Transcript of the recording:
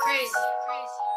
crazy. crazy.